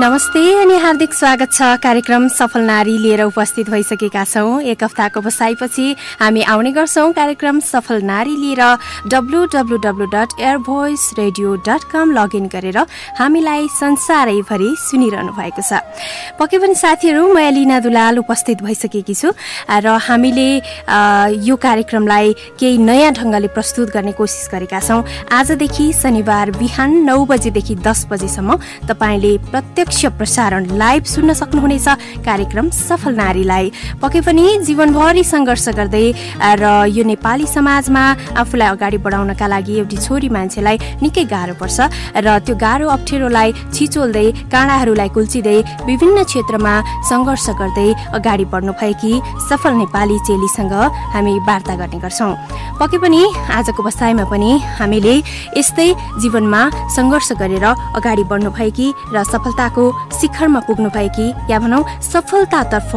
नमस्ते अनि हार्दिक स्वागत छ। कार्यक्रम सफल नारी लिएर उपस्थित भइसकेका छौँ। एक हप्ताको बसाइपछि हामी आउने गर्छौँ कार्यक्रम सफल नारी लिएर। W W W dot Air Voice Radio dot com login गरेर हामीलाई संसारैभरि सुनिरहनु भएको छ। पक्कै पनि साथीहरू म एलिना दुलाल उपस्थित भइसकेकी छु र हामीले यो कार्यक्रमलाई केही नयाँ ढङ्गले प्रस्तुत गर्ने कोसिस गरेका छौँ। आजदेखि शनिबार बिहान नौ बजेदेखि दस बजेसम्म तपाईँले प्रत्येक प्रत्यक्ष प्रसारण लाइभ सुन्न सक्नुहुनेछ। कार्यक्रम सफल नारीलाई। पक्कै पनि जीवनभरि सङ्घर्ष गर्दै र यो नेपाली समाजमा आफूलाई अगाडि बढाउनका लागि एउटी छोरी मान्छेलाई निकै गाह्रो पर्छ र त्यो गाह्रो अप्ठ्यारोलाई छिचोल्दै काँडाहरूलाई कुल्चिँदै विभिन्न क्षेत्रमा सङ्घर्ष गर्दै अगाडि बढ्नु भएकी सफल नेपाली चेलीसँग हामी वार्ता गर्ने गर्छौँ। पक्कै पनि आजको बसाइमा पनि हामीले यस्तै जीवनमा सङ्घर्ष गरेर अगाडि बढ्नु भएकी र सफलता सफलताको शिखरमा पुग्नु भएकी या भनौँ सफलतातर्फ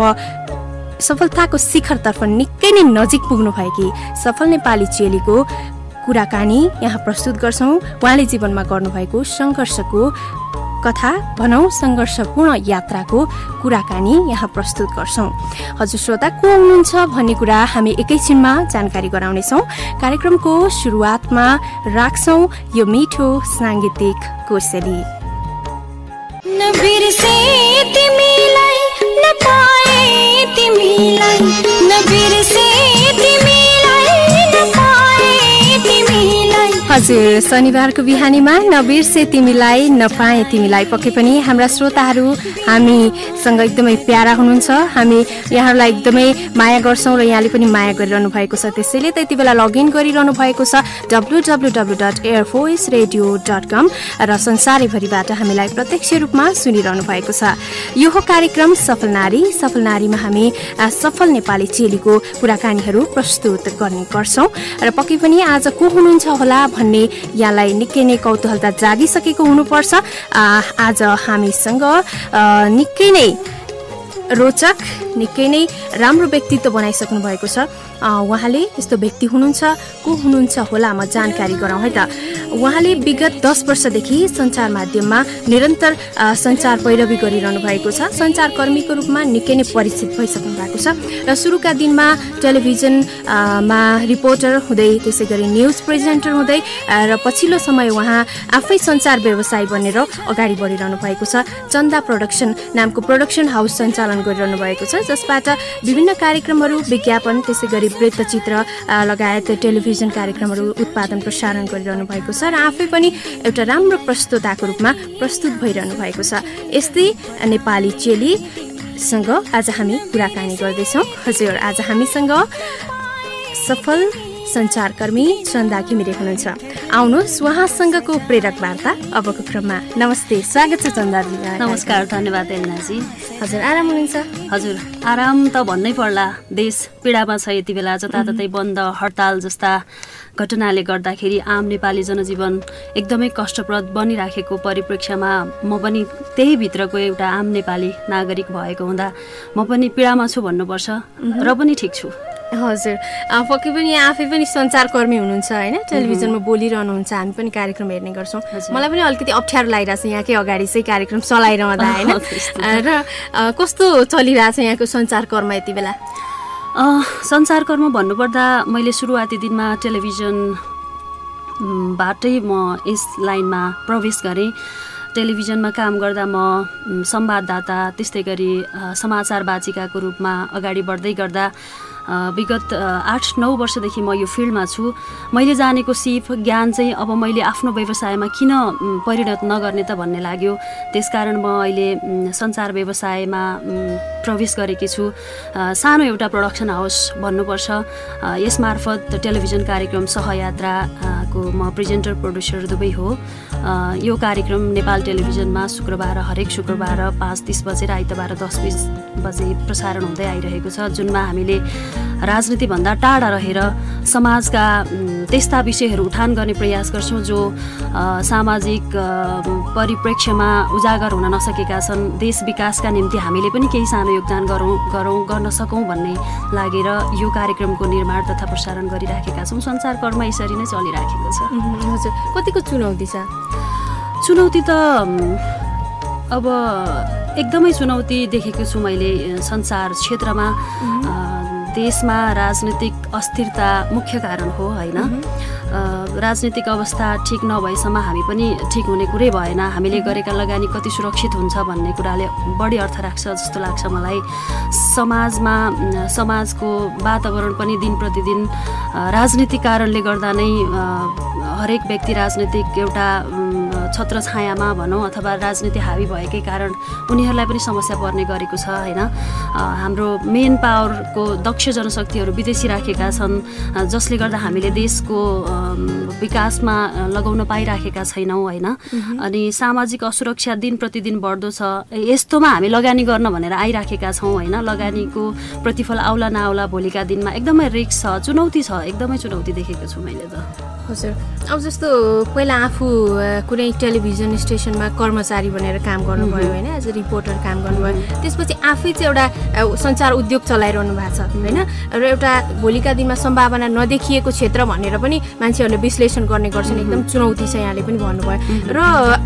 सफलताको शिखरतर्फ निकै नै नजिक पुग्नु भएकी सफल नेपाली चेलीको कुराकानी यहाँ प्रस्तुत गर्छौँ। उहाँले जीवनमा गर्नुभएको सङ्घर्षको कथा भनौँ सङ्घर्षपूर्ण यात्राको कुराकानी यहाँ प्रस्तुत गर्छौँ। हजुर श्रोता को हुनुहुन्छ भन्ने कुरा हामी एकैछिनमा जानकारी गराउनेछौँ। कार्यक्रमको सुरुवातमा राख्छौँ यो मिठो साङ्गीतिक कोसेली। तिमीलाई न पाए तिमीलाई न हजुर शनिबारको बिहानीमा नबिर्से तिमीलाई नपाए तिमीलाई पक्कै पनि हाम्रा श्रोताहरू हामीसँग एकदमै प्यारा हुनुहुन्छ। हामी यहाँहरूलाई एकदमै माया गर्छौँ र यहाँले पनि माया गरिरहनु भएको छ। त्यसैले त यति बेला लगइन गरिरहनु भएको छ W W W dot air force radio dot com र संसारैभरिबाट हामीलाई प्रत्यक्ष रूपमा सुनिरहनु भएको छ। यो कार्यक्रम सफल नारी। सफल नारीमा हामी सफल नेपाली चेलीको कुराकानीहरू प्रस्तुत गर्ने गर्छौँ। र पक्कै पनि आज को हुनुहुन्छ होला भन्ने यहाँलाई निकै नै कौतूहलता जागिसकेको हुनुपर्छ। आज हामीसँग निकै नै रोचक निकै नै राम्रो व्यक्तित्व बनाइसक्नु भएको छ। उहाँले यस्तो व्यक्ति हुनुहुन्छ को हुनुहुन्छ होला म जानकारी गराउँ है त? उहाँले विगत दस वर्षदेखि सञ्चार माध्यममा निरन्तर सञ्चार पैरवी गरिरहनु भएको छ। सञ्चारकर्मीको रूपमा निकै नै परिचित भइसक्नु भएको छ। र सुरुका दिनमा टेलिभिजनमा रिपोर्टर हुँदै त्यसै गरी न्युज प्रेजेन्टर हुँदै र पछिल्लो समय उहाँ आफै सञ्चार व्यवसाय बनेर अगाडि बढिरहनु भएको छ। चन्दा प्रोडक्सन नामको प्रोडक्सन हाउस सञ्चालन गरिरहनु भएको छ। जसबाट विभिन्न कार्यक्रमहरू विज्ञापन त्यसै गरी वृत्तचित्र लगायत टेलिभिजन कार्यक्रमहरू उत्पादन प्रसारण गरिरहनु भएको छ र आफै पनि एउटा राम्रो प्रस्तुताको रूपमा प्रस्तुत भइरहनु भएको छ। यस्तै नेपाली चेलीसँग आज हामी कुराकानी गर्दैछौँ। हजुर आज हामीसँग सफल सञ्चारकर्मी चन्दा घिमिरे हुनुहुन्छ। आउनुहोस् उहाँसँगको प्रेरक वार्ता अबको क्रममा। नमस्ते स्वागत छ चन्दाजी नमस्कार धन्यवाद एलिनाजी। हजुर आराम हुनुहुन्छ? हजुर आराम त भन्नै पर्ला। देश पीडामा छ यति बेला जताततै बन्द हडताल जस्ता घटनाले गर्दाखेरि आम नेपाली जनजीवन एकदमै कष्टप्रद बनिराखेको परिप्रेक्ष्यमा म पनि त्यही भित्रको एउटा आम नेपाली नागरिक भएको हुँदा म पनि पीडामा छु भन्नुपर्छ र पनि ठिक छु। हजुर। पक्कै पनि आफै पनि सञ्चारकर्मी हुनुहुन्छ होइन? टेलिभिजनमा बोलिरहनुहुन्छ हामी पनि कार्यक्रम हेर्ने गर्छौँ। मलाई पनि अलिकति अप्ठ्यारो लागिरहेको छ यहाँकै अगाडि चाहिँ कार्यक्रम चलाइरहँदा होइन? र कस्तो चलिरहेछ यहाँको सञ्चारकर्म यति बेला? सञ्चारकर्म भन्नुपर्दा मैले सुरुवाती दिनमा टेलिभिजनबाटै म यस लाइनमा प्रवेश गरेँ। टेलिभिजनमा काम गर्दा म संवाददाता त्यस्तै गरी समाचार वाचिकाको रूपमा अगाडि बढ्दै गर्दा विगत आठ नौ वर्षदेखि म यो फिल्डमा छु। मैले जानेको सिप ज्ञान चाहिँ अब मैले आफ्नो व्यवसायमा किन परिणत नगर्ने त भन्ने लाग्यो। त्यसकारण म अहिले सञ्चार व्यवसायमा प्रवेश गरेकी छु। सानो एउटा प्रडक्सन हाउस भन्नुपर्छ। यसमार्फत टेलिभिजन कार्यक्रम सहयात्राको म प्रेजेन्टर प्रड्युसर दुवै हो। यो कार्यक्रम नेपाल टेलिभिजनमा शुक्रबार हरेक शुक्रबार पाँच तिस बजेर आइतबार दस बिस बजे प्रसारण हुँदै आइरहेको छ जुनमा हामीले राजनीतिभन्दा टाढा रहेर समाजका त्यस्ता विषयहरू उठान गर्ने प्रयास गर्छौँ जो सामाजिक परिप्रेक्ष्यमा उजागर हुन नसकेका छन्। देश विकासका निम्ति हामीले पनि केही सानो योगदान गरौँ गरौँ गर्न सकौँ भन्ने लागेर यो कार्यक्रमको निर्माण तथा प्रसारण गरिराखेका छौँ। संसारकर्म यसरी नै चलिराखेको छ। हजुर। कतिको चुनौती छ? चुनौती त अब एकदमै चुनौती देखेको छु मैले संसार क्षेत्रमा। देशमा राजनीतिक अस्थिरता मुख्य कारण हो होइन? राजनीतिक अवस्था ठिक नभएसम्म हामी पनि ठिक हुने कुरै भएन। हामीले गरेका लगानी कति सुरक्षित हुन्छ भन्ने कुराले बढी अर्थ राख्छ जस्तो लाग्छ मलाई। समाजमा समाजको वातावरण पनि दिन प्रतिदिन राजनीतिक कारणले गर्दा नै हरेक व्यक्ति राजनीतिक एउटा छत्र छायामा भनौँ अथवा राजनीति हावी भएकै कारण उनीहरूलाई पनि समस्या पर्ने गरेको छ होइन? हाम्रो मेन पावरको दक्ष जनशक्तिहरू विदेशी राखेका छन् जसले गर्दा हामीले देशको विकासमा लगाउन पाइराखेका छैनौँ होइन? अनि सामाजिक असुरक्षा दिन प्रतिदिन बढ्दो छ। यस्तोमा हामी लगानी गर्न भनेर आइराखेका छौँ होइन? लगानीको प्रतिफल आउला नआउला भोलिका दिनमा एकदमै रिक्स छ चुनौती छ एकदमै चुनौती देखेको छु मैले त। हजुर। अब जस्तो पहिला आफू कुनै टेलिभिजन स्टेसनमा कर्मचारी भनेर काम गर्नुभयो होइन एज अ रिपोर्टर काम गर्नुभयो। त्यसपछि आफै चाहिँ एउटा सञ्चार उद्योग चलाइरहनु भएको छ होइन? र एउटा भोलिका दिनमा सम्भावना नदेखिएको क्षेत्र भनेर पनि मान्छेहरूले विश्लेषण गर्ने गर्छन्। एकदम चुनौती छ यहाँले पनि भन्नुभयो। र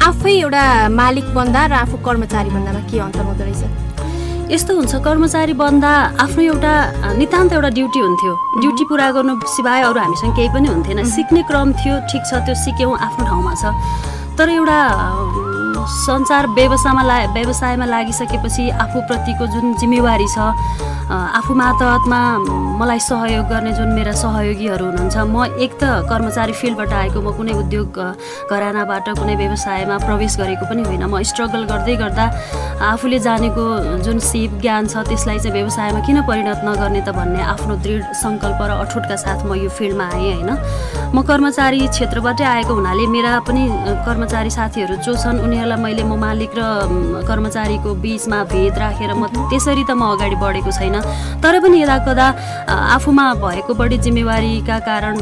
आफै एउटा मालिक बन्दा र आफू कर्मचारी बन्दामा के अन्तर हुँदो रहेछ? यस्तो हुन्छ कर्मचारी बन्दा आफ्नो एउटा नितान्त एउटा ड्युटी हुन्थ्यो। ड्युटी पुरा गर्नु सिवाय अरू हामीसँग केही पनि हुन्थेन। सिक्ने क्रम थियो ठिक छ त्यो सिक्यौँ आफ्नो ठाउँमा छ। तर एउटा संसार व्यवसायमा ला व्यवसायमा लागिसकेपछि आफूप्रतिको जुन जिम्मेवारी छ आफू मातहतमा मलाई सहयोग गर्ने जुन मेरा सहयोगीहरू हुनुहुन्छ म एक त कर्मचारी फिल्डबाट आएको म कुनै उद्योग घरानाबाट कुनै व्यवसायमा प्रवेश गरेको पनि होइन। म स्ट्रगल गर्दै गर्दा आफूले जानेको जुन सिप ज्ञान छ त्यसलाई चाहिँ व्यवसायमा किन परिणत नगर्ने त भन्ने आफ्नो दृढ सङ्कल्प र अठोटका साथ म यो फिल्डमा आएँ होइन। म कर्मचारी क्षेत्रबाटै आएको हुनाले मेरा पनि कर्मचारी साथीहरू जो छन् उनीहरूलाई मैले म मालिक र कर्मचारीको बिचमा भेद राखेर म त्यसरी त म अगाडि बढेको छैन। तर पनि यदा कदा आफूमा भएको बढी जिम्मेवारीका कारण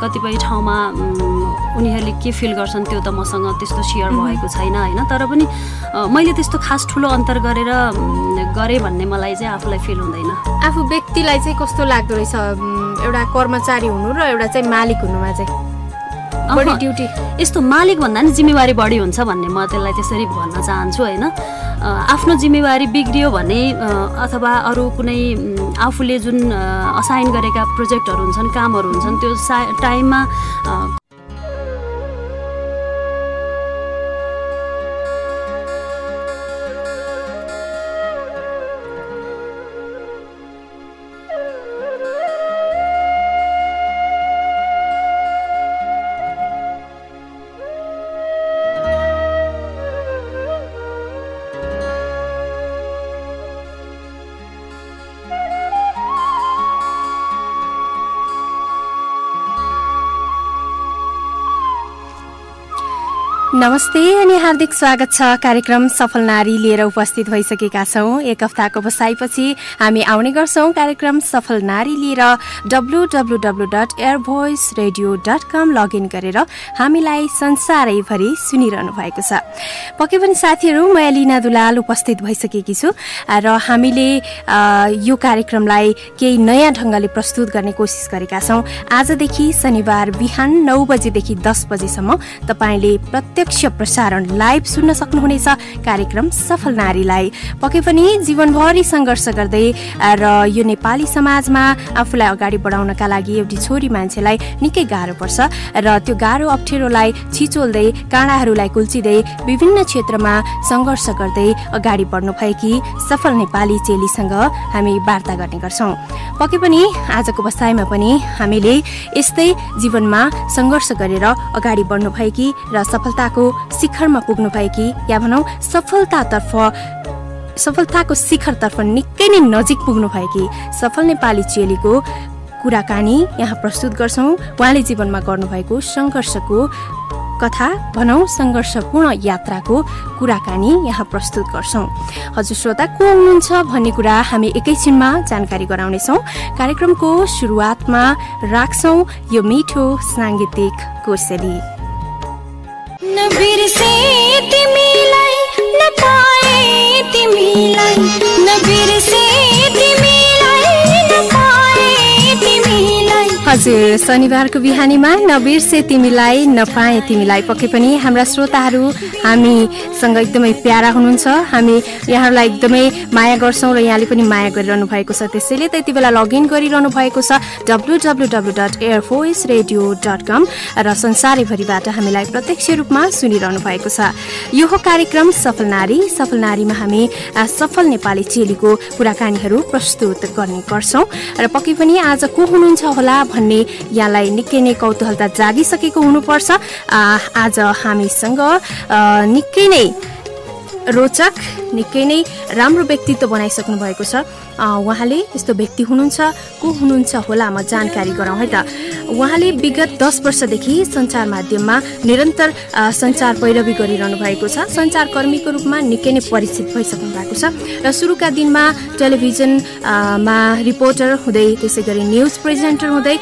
कतिपय ठाउँमा उम्, उनीहरूले के फिल गर्छन् त्यो त मसँग त्यस्तो सेयर भएको छैन होइन? तर पनि मैले त्यस्तो खास ठुलो अन्तर गरेर गरेँ भन्ने मलाई चाहिँ आफूलाई फिल हुँदैन। आफू व्यक्तिलाई चाहिँ कस्तो लाग्दो रहेछ? एउटा कर्मचारी हुनु र एउटा चाहिँ मालिक हुनुमा चाहिँ? बढी ड्युटी। यस्तो मालिक भन्दा नि जिम्मेवारी बढी हुन्छ भन्ने म त्यसलाई त्यसरी भन्न चाहन्छु होइन? आफ्नो जिम्मेवारी बिग्रियो भने अथवा अरू कुनै आफूले जुन असाइन गरेका प्रोजेक्टहरू हुन्छन् कामहरू हुन्छन् त्यो सा टाइममा नमस्ते अनि हार्दिक स्वागत छ। कार्यक्रम सफल नारी लिएर उपस्थित भइसकेका छौँ। एक हप्ताको बसाइपछि हामी आउने गर्छौँ कार्यक्रम सफल नारी लिएर। W W W dot Air Voice Radio dot com login गरेर हामीलाई संसारैभरि सुनिरहनु भएको छ। पक्कै पनि साथीहरू म एलिना दुलाल उपस्थित भइसकेकी छु र हामीले यो कार्यक्रमलाई केही नयाँ ढङ्गले प्रस्तुत गर्ने कोसिस गरेका छौँ। आजदेखि शनिबार बिहान नौ बजेदेखि दस बजेसम्म तपाईँले प्रत्यक्ष प्रसारण लाइभ सुन्न सक्नुहुनेछ। कार्यक्रम सफल नारीलाई। पक्कै पनि जीवनभरि सङ्घर्ष गर्दै र यो नेपाली समाजमा आफूलाई अगाडि बढाउनका लागि एउटी छोरी मान्छेलाई निकै गाह्रो पर्छ र त्यो गाह्रो अप्ठ्यारोलाई छिचोल्दै काँडाहरूलाई कुल्चिँदै विभिन्न क्षेत्रमा सङ्घर्ष गर्दै अगाडि बढ्नु भएकी सफल नेपाली चेलीसँग हामी वार्ता गर्ने गर्छौँ। पक्कै पनि आजको बसाइमा पनि हामीले यस्तै जीवनमा सङ्घर्ष गरेर अगाडि बढ्नु भएकी र सफलताको शिखरमा पुग्नु भएकी या भनौँ सफलतातर्फ सफलताको शिखरतर्फ निकै नै नजिक पुग्नु भएकी सफल नेपाली चेलीको कुराकानी यहाँ प्रस्तुत गर्छौँ। उहाँले जीवनमा गर्नुभएको सङ्घर्षको कथा भनौँ सङ्घर्षपूर्ण यात्राको कुराकानी यहाँ प्रस्तुत गर्छौँ। हजुर श्रोता को हुनुहुन्छ भन्ने कुरा हामी एकैछिनमा जानकारी गराउनेछौँ। कार्यक्रमको सुरुवातमा राख्छौँ यो मिठो साङ्गीतिक कोसेली। तिमीलाई न पाए तिमीलाई न बिर्से हजुर शनिबारको बिहानीमा नबिर्से तिमीलाई नपाए तिमीलाई पक्कै पनि हाम्रा श्रोताहरू हामीसँग एकदमै प्यारा हुनुहुन्छ। हामी यहाँहरूलाई एकदमै माया गर्छौँ र यहाँले पनि माया गरिरहनु भएको छ। त्यसैले त यति बेला लगइन गरिरहनु भएको छ W W W dot air force radio dot com र संसारैभरिबाट हामीलाई प्रत्यक्ष रूपमा सुनिरहनु भएको छ। यो कार्यक्रम सफल नारी। सफल नारीमा हामी सफल नेपाली चेलीको कुराकानीहरू प्रस्तुत गर्ने गर्छौँ। र पक्कै पनि आज को हुनुहुन्छ होला भन्ने यहाँलाई निकै नै कौतूहलता जागिसकेको हुनुपर्छ। आज हामीसँग निकै नै रोचक निकै नै राम्रो व्यक्तित्व बनाइसक्नु भएको छ। उहाँले यस्तो व्यक्ति हुनुहुन्छ को हुनुहुन्छ होला म जानकारी गराउँ है त? उहाँले विगत दस वर्षदेखि सञ्चार माध्यममा निरन्तर सञ्चार पैरवी गरिरहनु भएको छ। सञ्चारकर्मीको रूपमा निकै नै परिचित भइसक्नु भएको छ र सुरुका दिनमा टेलिभिजन अ, मा रिपोर्टर हुँदै त्यसै गरी न्युज प्रेजेन्टर हुँदै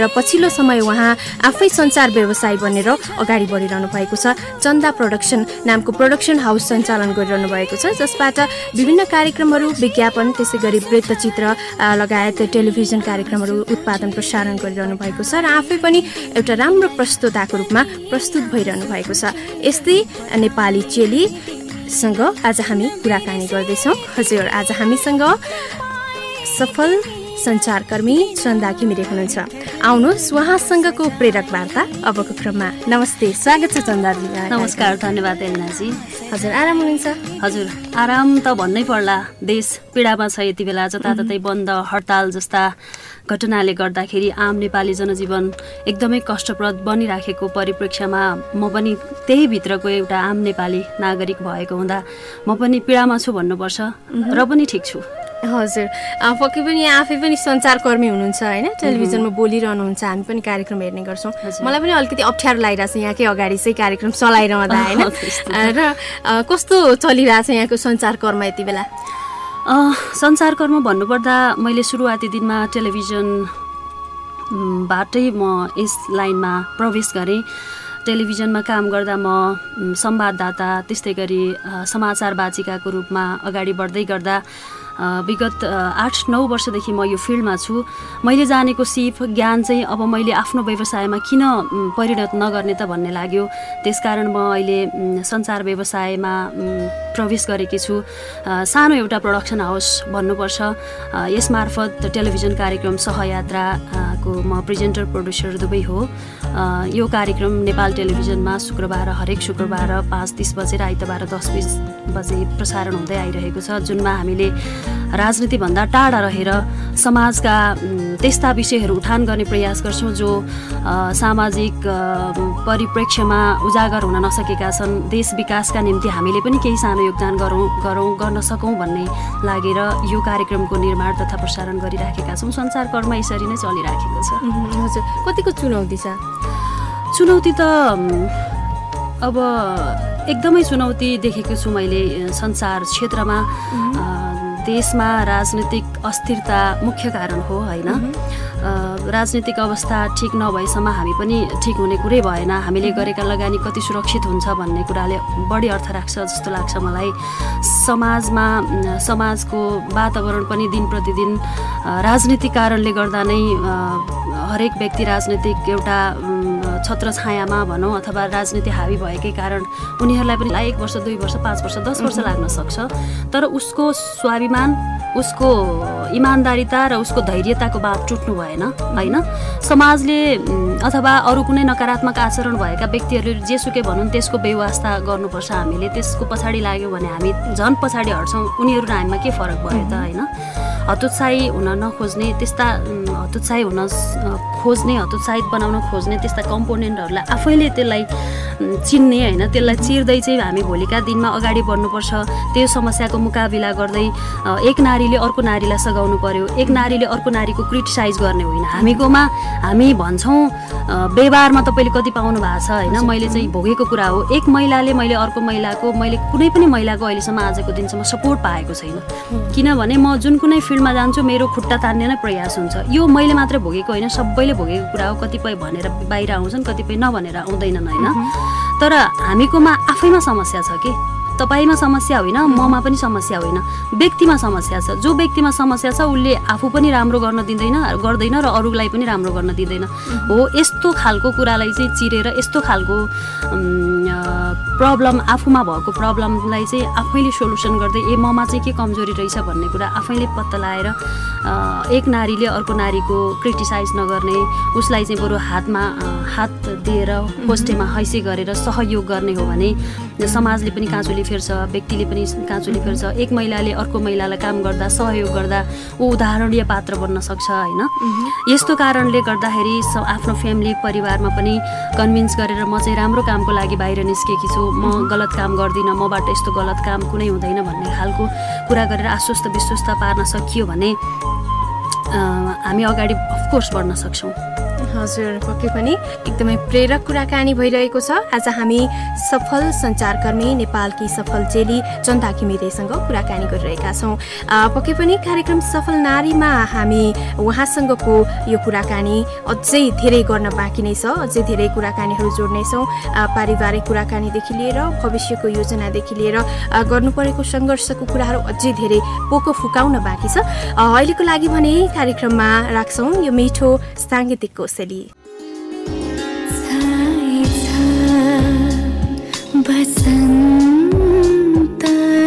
र पछिल्लो समय उहाँ आफै सञ्चार व्यवसाय बनेर अगाडि बढिरहनु भएको छ। चन्दा प्रोडक्सन नामको प्रोडक्सन हाउस सञ्चालन गरिरहनु भएको छ जसबाट विभिन्न कार्यक्रमहरू विज्ञापन त्यसै गरी वृत्तचित्र लगायत टेलिभिजन कार्यक्रमहरू उत्पादन प्रसारण गरिरहनु भएको छ र आफै पनि एउटा राम्रो प्रस्तुताको रूपमा प्रस्तुत भइरहनु भएको छ। यस्तै नेपाली चेलीसँग आज हामी कुराकानी गर्दैछौँ। हजुर आज हामीसँग सफल सञ्चारकर्मी चन्दा घिमिरे हुनुहुन्छ। आउनुहोस् उहाँसँगको प्रेरक वार्ता अबको क्रममा। नमस्ते स्वागत छ चन्दाजी नमस्कार धन्यवाद एलिनाजी। हजुर आराम हुनुहुन्छ? हजुर आराम त भन्नै पर्ला। देश पीडामा छ यति बेला जताततै बन्द हडताल जस्ता घटनाले गर्दाखेरि आम नेपाली जनजीवन एकदमै कष्टप्रद बनिराखेको परिप्रेक्ष्यमा म पनि त्यही भित्रको एउटा आम नेपाली नागरिक भएको हुँदा म पनि पीडामा छु भन्नुपर्छ र पनि ठिक छु। हजुर। पक्कै पनि यहाँ आफै पनि सञ्चारकर्मी हुनुहुन्छ होइन? टेलिभिजनमा बोलिरहनुहुन्छ हामी पनि कार्यक्रम हेर्ने गर्छौँ। मलाई पनि अलिकति अप्ठ्यारो लागिरहेको छ यहाँकै अगाडि चाहिँ कार्यक्रम चलाइरहँदा होइन? र कस्तो चलिरहेछ यहाँको सञ्चारकर्म यति बेला? अँ, संसारकर्म भन्नुपर्दा मैले सुरुवाती दिनमा टेलिभिजन बाटै म यस लाइनमा प्रवेश गरेँ। टेलिभिजनमा काम गर्दा म संवाददाता त्यस्तै गरी समाचार वाचिकाको रूपमा अगाडि बढ्दै गर्दा विगत आठ नौ वर्षदेखि म यो फिल्डमा छु। मैले जानेको सिप ज्ञान चाहिँ अब मैले आफ्नो व्यवसायमा किन परिणत नगर्ने त भन्ने लाग्यो। त्यसकारण म अहिले सञ्चार व्यवसायमा प्रवेश गरेकी छु। सानो एउटा प्रडक्सन हाउस भन्नुपर्छ। यसमार्फत टेलिभिजन कार्यक्रम सहयात्राको म प्रेजेन्टर प्रड्युसर दुवै हो। यो कार्यक्रम नेपाल टेलिभिजनमा शुक्रबार हरेक शुक्रबार पाँच तिस बजेर आइतबार दस बिस बजे प्रसारण हुँदै आइरहेको छ जुनमा हामीले राजनीतिभन्दा टाढा रहेर समाजका त्यस्ता विषयहरू उठान गर्ने प्रयास गर्छौँ जो सामाजिक परिप्रेक्ष्यमा उजागर हुन नसकेका छन्। देश विकासका निम्ति हामीले पनि केही सानो योगदान गरौँ गरौँ गर्न सकौँ भन्ने लागेर यो कार्यक्रमको निर्माण तथा प्रसारण गरिराखेका छौँ। संसारकर्म यसरी नै चलिराखेको छ। हजुर। कतिको चुनौती छ? चुनौती त अब एकदमै चुनौती देखेको छु मैले संसार क्षेत्रमा। देशमा राजनीतिक अस्थिरता मुख्य कारण हो होइन? राजनीतिक अवस्था ठिक नभएसम्म हामी पनि ठिक हुने कुरै भएन। हामीले गरेका लगानी कति सुरक्षित हुन्छ भन्ने कुराले बढी अर्थ राख्छ जस्तो लाग्छ मलाई। समाजमा समाजको वातावरण पनि दिन प्रतिदिन राजनीतिक कारणले गर्दा नै हरेक व्यक्ति राजनीतिक एउटा छत्र छायामा भनौँ अथवा राजनीति हावी भएकै कारण उनीहरूलाई पनि एक वर्ष दुई वर्ष पाँच वर्ष दस वर्ष लाग्न सक्छ। तर उसको स्वाभिमान उसको इमान्दारिता र उसको धैर्यताको बात टुट्नु भएन होइन? समाजले अथवा अरू कुनै नकारात्मक आचरण भएका व्यक्तिहरूले जेसुकै भनौँ त्यसको व्यवस्था गर्नुपर्छ हामीले। त्यसको पछाडि लाग्यो भने हामी झन् पछाडि हट्छौँ। उनीहरू र हामीमा के फरक भयो त होइन? हतोत्साही हुन नखोज्ने त्यस्ता हतोत्साही हुन खोज्ने हतोत्साहित बनाउन खोज्ने त्यस्ता कम्पोनेन्टहरूलाई आफैले त्यसलाई चिन्ने होइन। त्यसलाई चिर्दै चाहिँ हामी भोलिका दिनमा अगाडि बढ्नुपर्छ। त्यो समस्याको मुकाबिला गर्दै एक नारीले अर्को नारीलाई सघाउनु पर्यो। एक नारीले अर्को नारीको क्रिटिसाइज गर्ने होइन। हामीकोमा हामी भन्छौँ व्यवहारमा तपाईँले कति पाउनु भएको छ होइन? मैले चाहिँ भोगेको कुरा हो। एक महिलाले मैले अर्को महिलाको मैले कुनै पनि महिलाको अहिलेसम्म आजको दिनसम्म सपोर्ट पाएको छैन। किनभने म जुन कुनै फिल्डमा जान्छु मेरो खुट्टा तान्ने नै प्रयास हुन्छ। यो मैले मात्रै भोगेको होइन। सबैले भोगेको कुरा हो। कतिपय भनेर बाहिर आउँछन् कतिपय नभनेर आउँदैनन् होइन। तर हामीकोमा आफैमा समस्या छ कि? तपाईँमा समस्या होइन ममा पनि समस्या होइन व्यक्तिमा समस्या छ। जो व्यक्तिमा समस्या छ उसले आफू पनि राम्रो गर्न दिँदैन गर्दैन र अरूलाई पनि राम्रो गर्न दिँदैन। हो यस्तो खालको कुरालाई चाहिँ चिरेर यस्तो खालको प्रब्लम आफूमा भएको प्रब्लमलाई चाहिँ आफैले सोल्युसन गर्दै ए ममा चाहिँ के कमजोरी रहेछ? भन्ने कुरा आफैले पत्ता लगाएर एक नारीले अर्को नारीको क्रिटिसाइज नगर्ने उसलाई चाहिँ बरु हातमा हात दिएर होस्टेमा हैसे गरेर सहयोग गर्ने हो भने समाजले पनि काँचुली फेर्छ व्यक्तिले पनि काँचुली फेर्छ। एक महिलाले अर्को महिलालाई काम गर्दा सहयोग गर्दा ऊ उदाहरणीय पात्र बन्न सक्छ होइन? यस्तो कारणले गर्दाखेरि स आफ्नो फ्यामिली परिवारमा पनि कन्भिन्स गरेर म चाहिँ राम्रो कामको लागि बाहिर निस्केकी छु। म गलत काम गर्दिनँ मबाट यस्तो गलत काम कुनै हुँदैन भन्ने खालको कुरा गरेर आश्वस्त विश्वस्त पार्न सकियो भने हामी अगाडि अफकोर्स बढ्न सक्छौँ। हजुर पक्कै पनि एकदमै प्रेरक कुराकानी भइरहेको छ। आज हामी सफल सञ्चारकर्मी नेपालकी सफल चेली चन्दा घिमिरेसँग कुराकानी गरिरहेका छौँ। पक्कै पनि कार्यक्रम सफल नारीमा हामी उहाँसँगको यो कुराकानी अझै धेरै गर्न बाँकी नै छ अझै धेरै कुराकानीहरू जोड्नेछौँ पारिवारिक कुराकानीदेखि लिएर भविष्यको योजनादेखि लिएर गर्नु परेको सङ्घर्षको कुराहरू अझै धेरै पोको फुकाउन बाँकी छ। अहिलेको लागि भने कार्यक्रममा राख्छौँ यो मिठो साङ्गीतिक कौशल चली बसन्त मेरो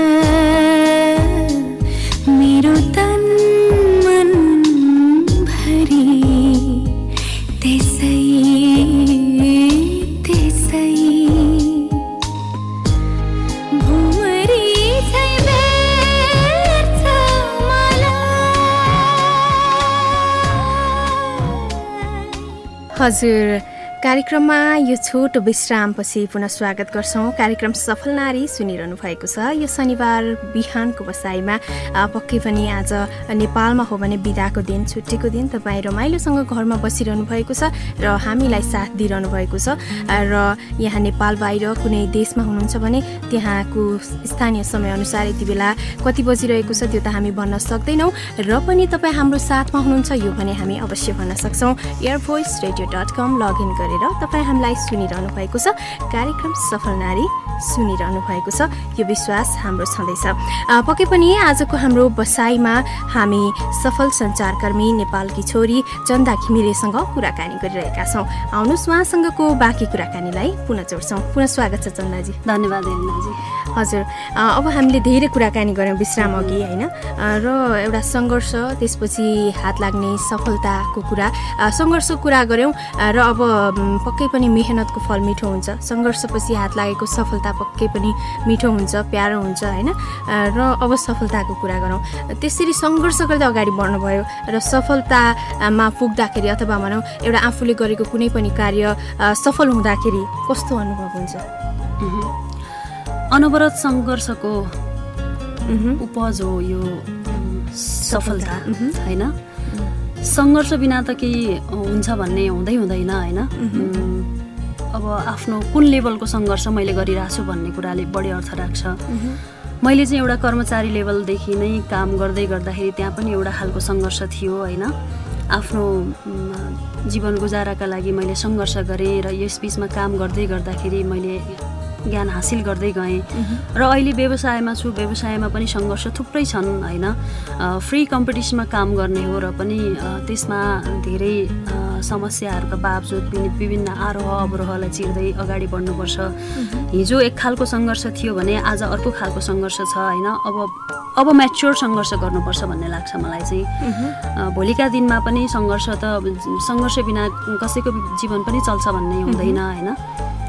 मलाई हजुर कार्यक्रममा यो छोटो विश्रामपछि पुनः स्वागत गर्छौँ। कार्यक्रम सफल नारी सुनिरहनु भएको छ। यो शनिबार बिहानको बसाइमा पक्कै पनि आज नेपालमा हो भने बिदाको दिन छुट्टीको दिन तपाईँ रमाइलोसँग घरमा बसिरहनु भएको छ र हामीलाई साथ दिइरहनु भएको छ। र यहाँ नेपाल बाहिर कुनै देशमा हुनुहुन्छ भने त्यहाँको स्थानीय समयअनुसार यति बेला कति बजिरहेको छ त्यो त हामी भन्न सक्दैनौँ र पनि तपाईँ हाम्रो साथमा हुनुहुन्छ यो भने हामी अवश्य भन्न सक्छौँ। Air Voice Radio dot com login गरेर तपाईँ हामीलाई सुनिरहनु भएको छ। कार्यक्रम सफल नारी सुनिरहनु भएको छ। यो विश्वास हाम्रो छँदैछ। पक्कै पनि आजको हाम्रो बसाइमा हामी सफल सञ्चारकर्मी नेपालकी छोरी चन्दा घिमिरेसँग कुराकानी गरिरहेका छौँ। आउनुहोस् उहाँसँगको बाँकी कुराकानीलाई पुनः जोड्छौँ। पुनः स्वागत छ चन्दाजी। धन्यवाद हजुर। अब हामीले धेरै कुराकानी गऱ्यौँ विश्राम अघि होइन र एउटा सङ्घर्ष त्यसपछि हात लाग्ने सफलताको कुरा। सङ्घर्षको कुरा गऱ्यौँ। र अब पक्कै पनि मेहनतको फल मिठो हुन्छ। सङ्घर्षपछि हात लागेको सफलता पक्कै पनि मिठो हुन्छ प्यारो हुन्छ होइन? र अब सफलताको कुरा गरौँ। त्यसरी सङ्घर्ष गर्दै अगाडि बढ्नुभयो र सफलतामा पुग्दाखेरि अथवा भनौँ एउटा आफूले गरेको कुनै पनि कार्य सफल हुँदाखेरि कस्तो अनुभव हुन्छ? अनवरत सङ्घर्षको. उपज हो यो सफलता। होइन? सङ्घर्ष बिना त केही हुन्छ भन्ने हुँदै हुँदैन होइन? अब आफ्नो कुन लेभलको सङ्घर्ष मैले गरिरहेको छु भन्ने कुराले बढी अर्थ राख्छ। मैले चाहिँ एउटा कर्मचारी लेभलदेखि नै काम गर्दै गर्दाखेरि त्यहाँ पनि एउटा खालको सङ्घर्ष थियो होइन? आफ्नो जीवन गुजाराका लागि मैले सङ्घर्ष गरेँ र यस बिचमा काम गर्दै गर्दाखेरि मैले ज्ञान हासिल गर्दै गएँ। र अहिले व्यवसायमा छु व्यवसायमा पनि सङ्घर्ष थुप्रै छन् होइन? फ्री कम्पिटिसनमा काम गर्ने हो र पनि त्यसमा धेरै समस्याहरूका बावजुद पनि विभिन्न आरोह अवरोहलाई चिर्दै अगाडि बढ्नुपर्छ। हिजो एक खालको सङ्घर्ष थियो भने आज अर्को खालको सङ्घर्ष छ होइन? अब अब म्याच्योर सङ्घर्ष गर्नुपर्छ भन्ने लाग्छ मलाई चाहिँ। भोलिका दिनमा पनि सङ्घर्ष त सङ्घर्ष बिना कसैको जीवन पनि चल्छ भन्ने हुँदैन होइन?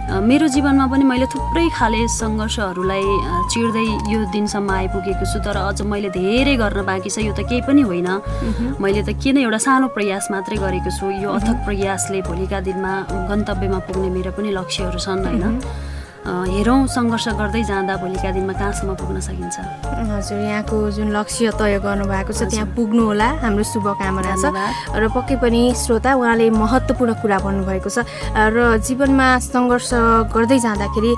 मेरो जीवनमा पनि मैले थुप्रै खाले सङ्घर्षहरूलाई चिर्दै यो दिनसम्म आइपुगेको छु तर अझ मैले धेरै गर्न बाँकी छ यो त केही पनि होइन। मैले त किन एउटा सानो प्रयास मात्रै गरेको छु यो अथक प्रयासले भोलिका दिनमा गन्तव्यमा पुग्ने मेरो पनि लक्ष्यहरू छन् होइन। हेरौँ सङ्घर्ष गर्दै जाँदा भोलिका दिनमा कहाँसम्म पुग्न सकिन्छ? हजुर यहाँको जुन लक्ष्य तय गर्नुभएको छ त्यहाँ पुग्नु होला हाम्रो शुभकामना छ। र पक्कै पनि श्रोता उहाँले महत्त्वपूर्ण कुरा भन्नुभएको छ। र जीवनमा सङ्घर्ष गर्दै जाँदाखेरि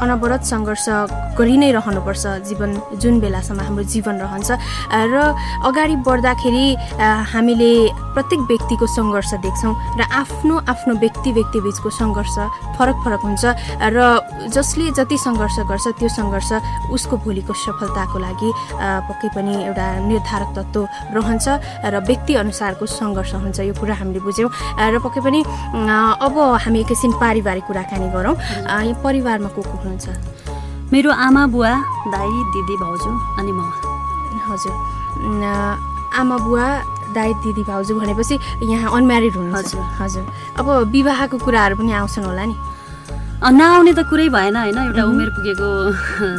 अनवरत सङ्घर्ष गरि नै रहनुपर्छ जीवन जुन बेलासम्म हाम्रो जीवन रहन्छ। र अगाडि बढ्दाखेरि हामीले प्रत्येक व्यक्तिको सङ्घर्ष देख्छौँ र आफ्नो आफ्नो व्यक्ति व्यक्ति बिचको सङ्घर्ष फरक फरक हुन्छ र जसले जति सङ्घर्ष गर्छ त्यो सङ्घर्ष उसको भोलिको सफलताको लागि पक्कै पनि एउटा निर्धारक तत्त्व रहन्छ र व्यक्ति अनुसारको सङ्घर्ष हुन्छ यो कुरा हामीले बुझ्यौँ। र पक्कै पनि अब हामी एकैछिन पारिवारिक कुराकानी गरौँ। यो परिवारमा को को हुनुहुन्छ? मेरो आमा बुवा दाई दिदी भाउजू अनि म। हजुर। आमा बुवा दाइ दिदी भाउजू भनेपछि यहाँ अनम्यारिड हुनुहुन्छ। हजुर। हजुर। अब विवाहको कुराहरू पनि आउँछन् होला नि। नआउने त कुरै भएन होइन? एउटा उमेर पुगेको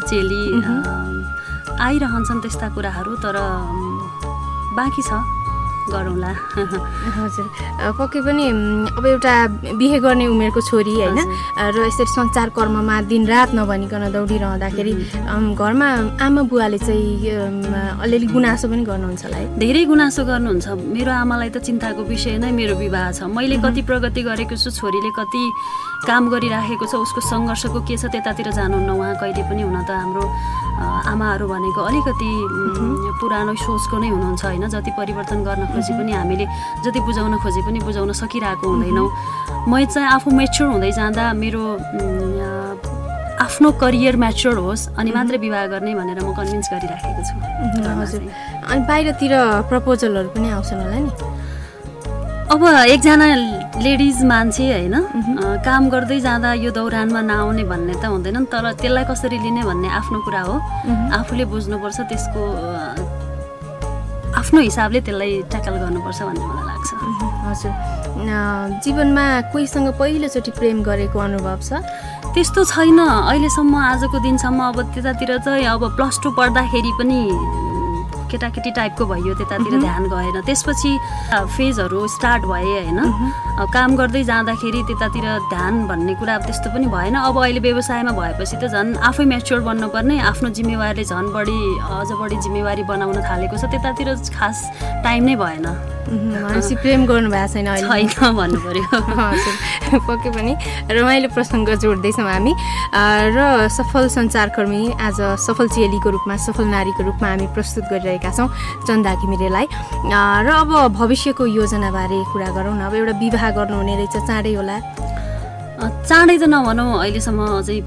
चेली आइरहन्छन् त्यस्ता कुराहरू तर बाँकी छ। गरौँला। हजुर। पक्कै पनि अब एउटा बिहे गर्ने उमेरको छोरी होइन? र यसरी सञ्चार कर्ममा दिनरात नभनिकन दौडिरहँदाखेरि घरमा आमा बुवाले चाहिँ अलिअलि गुनासो पनि गर्नुहुन्छ होला है? धेरै गुनासो गर्नुहुन्छ। मेरो आमालाई त चिन्ताको विषय नै मेरो विवाह छ। मैले कति प्रगति गरेको छु छोरीले कति काम गरिराखेको छ उसको सङ्घर्षको के छ त्यतातिर जानुहुन्न उहाँ कहिले पनि हुन त हाम्रो आमाहरू भनेको अलिकति पुरानो सोचको नै हुनुहुन्छ होइन? जति परिवर्तन गर्न खोजे पनि हामीले जति बुझाउन खोजे पनि बुझाउन सकिरहेको हुँदैनौँ। म चाहिँ आफू मेच्योर हुँदै जाँदा मेरो आफ्नो करियर म्याच्योर होस् अनि मात्रै विवाह गर्ने भनेर म कन्भिन्स गरिराखेको छु। हजुर। अनि बाहिरतिर प्रपोजलहरू पनि आउँछन् होला नि? अब एकजना लेडिज मान्छे होइन काम गर्दै जाँदा यो दौरानमा नआउने भन्ने त हुँदैन नि तर त्यसलाई कसरी लिने भन्ने आफ्नो कुरा हो। आफूले बुझ्नुपर्छ त्यसको आफ्नो हिसाबले त्यसलाई ट्याकल गर्नुपर्छ भन्ने मलाई लाग्छ। हजुर। जीवनमा कोहीसँग पहिलोचोटि प्रेम गरेको अनुभव छ? त्यस्तो छैन। अहिलेसम्म आजको दिनसम्म अब त्यतातिर चाहिँ अब प्लस टू पढ्दाखेरि पनि केटाकेटी टाइपको भयो त्यतातिर ध्यान गएन। त्यसपछि फेजहरू स्टार्ट भए होइन। काम गर्दै जाँदाखेरि त्यतातिर ध्यान भन्ने कुरा अब त्यस्तो पनि भएन। अब अहिले व्यवसायमा भएपछि त झन् आफै म्याच्योर बन्नुपर्ने आफ्नो जिम्मेवारीले झन् बढी अझ बढी जिम्मेवारी बनाउन थालेको छ। त्यतातिर खास टाइम नै भएन। भनेपछि प्रेम गर्नु भएको छैन अहिले। छैन भन्नु हजुर पक्कै पनि। रमाइलो प्रसङ्ग जोड्दैछौँ हामी। र सफल सञ्चारकर्मी आज सफल चेलीको रूपमा सफल नारीको रूपमा हामी प्रस्तुत गरिरहेका छौँ चन्दा घिमिरेलाई र अब भविष्यको योजनाबारे कुरा गरौँ न। अब एउटा विवाह गर्नुहुने रहेछ चाँडै होला। चाँडै त नभनौँ अहिलेसम्म अझै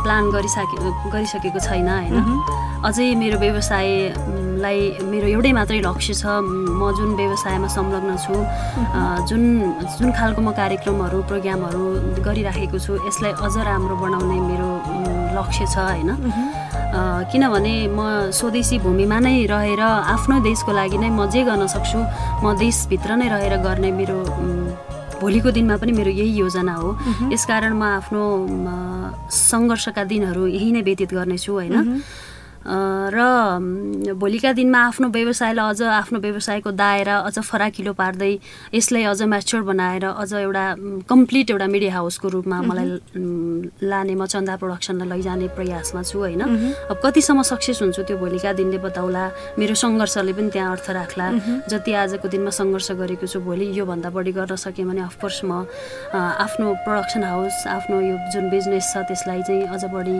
प्लान गरिसके गरिसकेको छैन होइन? अझै मेरो व्यवसायलाई मेरो एउटै मात्रै लक्ष्य छ। म जुन व्यवसायमा संलग्न छु जुन जुन खालको म कार्यक्रमहरू प्रोग्रामहरू गरिराखेको छु यसलाई अझ राम्रो बनाउने मेरो लक्ष्य छ होइन? किनभने म स्वदेशी भूमिमा नै रहेर आफ्नो देशको लागि नै म जे गर्न सक्छु म देशभित्र नै रहेर गर्ने मेरो भोलिको दिनमा पनि मेरो यही योजना हो। यसकारण म आफ्नो सङ्घर्षका दिनहरू यही नै व्यतीत गर्नेछु होइन? र भोलिका दिनमा आफ्नो व्यवसायलाई अझ आफ्नो व्यवसायको दायरा अझ फराकिलो पार्दै यसलाई अझ म्याच्योर बनाएर अझ एउटा कम्प्लिट एउटा मिडिया हाउसको रूपमा मलाई लाने म चन्दा प्रोडक्सनलाई लैजाने प्रयासमा छु होइन? अब कतिसम्म सक्सेस हुन्छु त्यो भोलिका दिनले बताउला मेरो सङ्घर्षले पनि त्यहाँ अर्थ राख्ला। जति आजको दिनमा सङ्घर्ष गरेको छु भोलि योभन्दा बढी गर्न सकेँ भने अफकोर्स म आफ्नो प्रोडक्सन हाउस आफ्नो यो जुन बिजनेस छ त्यसलाई चाहिँ अझ बढी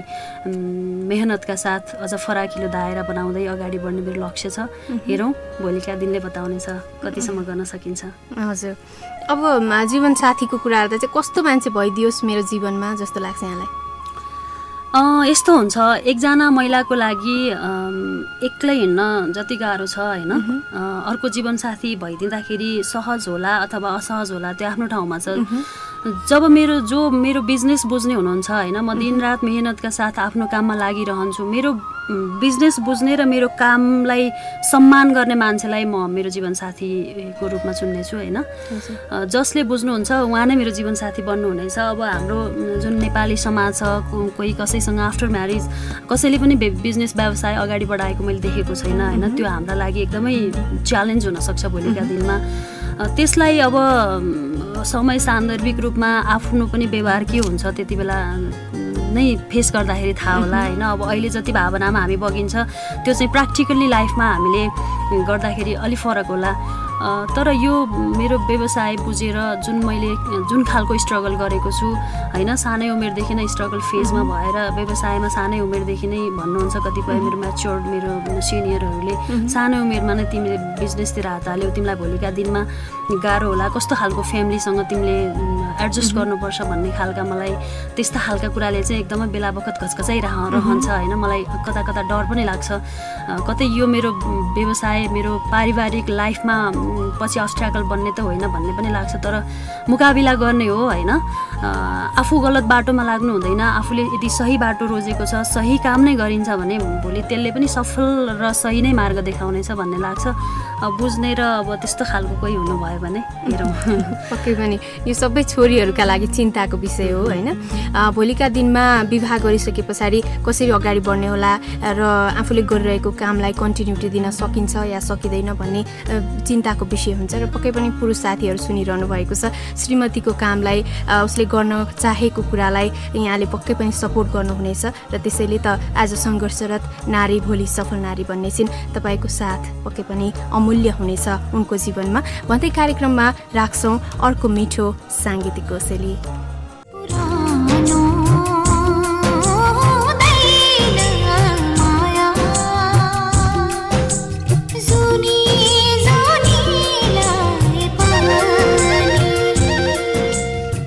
मेहनतका साथ अझ फराकिलो दायरा बनाउँदै अगाडि बढ्ने मेरो लक्ष्य छ। हेरौँ भोलिका दिनले बताउनेछ कतिसम्म गर्न सकिन्छ। हजुर। अब जीवनसाथीको कुरा गर्दा चाहिँ कस्तो मान्छे भइदियोस् मेरो जीवनमा जस्तो लाग्छ यहाँलाई? यस्तो हुन्छ। एकजना महिलाको लागि एक्लै हिँड्न जति गाह्रो छ होइन? अर्को जीवनसाथी भइदिँदाखेरि सहज होला अथवा असहज होला त्यो आफ्नो ठाउँमा छ। जब मेरो जो मेरो बिजनेस बुझ्ने हुनुहुन्छ होइन म दिनरात मेहनतका साथ आफ्नो काममा लागिरहन्छु मेरो बिजनेस बुझ्ने र मेरो कामलाई सम्मान गर्ने मान्छेलाई म मेरो जीवनसाथीको रूपमा चुन्नेछु होइन। जसले बुझ्नुहुन्छ उहाँ नै मेरो जीवनसाथी बन्नुहुनेछ अब हाम्रो जुन नेपाली समाज छ कोही कसैसँग आफ्टर म्यारिज कसैले पनि बिजनेस व्यवसाय अगाडि बढाएको मैले देखेको छैन होइन। त्यो हाम्रा लागि एकदमै च्यालेन्ज हुनसक्छ भोलिका दिनमा। त्यसलाई अब समय सान्दर्भिक रूपमा आफ्नो पनि व्यवहार के हुन्छ त्यति बेला नै फेस गर्दाखेरि थाहा होला होइन? अब अहिले जति भावनामा हामी बगिन्छ त्यो चाहिँ प्र्याक्टिकल्ली लाइफमा हामीले गर्दाखेरि अलिक फरक होला। तर यो मेरो व्यवसाय बुझेर जुन मैले जुन खालको स्ट्रगल गरेको छु होइन सानै उमेरदेखि नै स्ट्रगल फेजमा भएर व्यवसायमा सानै उमेरदेखि नै भन्नुहुन्छ कतिपय मेरो म्याच्योर मेरो सिनियरहरूले सानो उमेरमा नै तिमीले बिजनेसतिर हात हाल्यौ तिमीलाई भोलिका दिनमा गाह्रो होला। कस्तो खालको फ्यामिलीसँग तिमीले एडजस्ट गर्नुपर्छ भन्ने खालका मलाई त्यस्ता खालका कुराले चाहिँ एकदमै बेला बखत घचघचाइरह रहन्छ होइन। मलाई कता कता डर पनि लाग्छ। कतै यो मेरो व्यवसाय मेरो पारिवारिक लाइफमा पछि अस्ट्राकल बन्ने त होइन भन्ने पनि लाग्छ। तर मुकाबिला गर्ने हो होइन। आफू गलत बाटोमा लाग्नु हुँदैन। आफूले यदि सही बाटो रोजेको छ सही काम नै गरिन्छ भने भोलि त्यसले पनि सफल र सही नै मार्ग देखाउनेछ भन्ने लाग्छ। बुझ्ने र अब त्यस्तो खालको कोही हुनुभयो भने हेरौँ। पक्कै पनि। यो सबै छोरीहरूका लागि चिन्ताको विषय हो होइन? भोलिका दिनमा विवाह गरिसके पछाडि कसरी अगाडि बढ्ने होला र आफूले गरिरहेको कामलाई कन्टिन्युटी दिन सकिन्छ या सकिँदैन भन्ने चिन्ताको विषय हुन्छ र पक्कै पनि पुरुष साथीहरू सुनिरहनु भएको छ। श्रीमतीको कामलाई उसले गर्न चाहेको कुरालाई यहाँले पक्कै पनि सपोर्ट गर्नुहुनेछ र त्यसैले त आज सङ्घर्षरत नारी भोलि सफल नारी बन्ने छिन् तपाईँको साथ पक्कै पनि अमूल्य हुनेछ उनको जीवनमा। भन्दै कार्यक्रममा राख्छौँ अर्को मिठो साङ्गीतिक कोसेली।